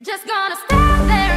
Just gonna stand there.